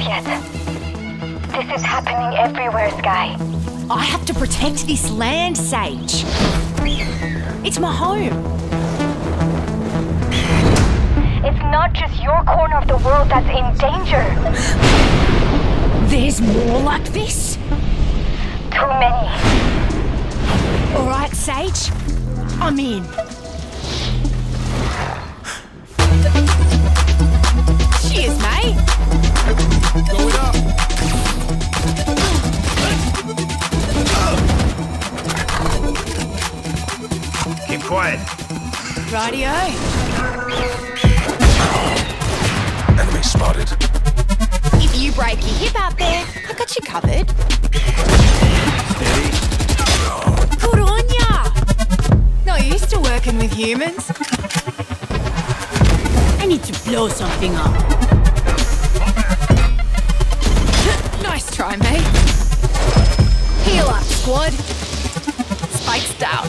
yet. This is happening everywhere, Skye. I have to protect this land, Sage. It's my home. It's not just your corner of the world that's in danger. There's more like this? Too many. All right, Sage. I'm in. Keep quiet. Radio. Enemy spotted. If you break your hip out there, I got you covered. Steady. Good on ya. Not used to working with humans. I need to blow something up. nice try, mate. Heal up, squad. Spikes down.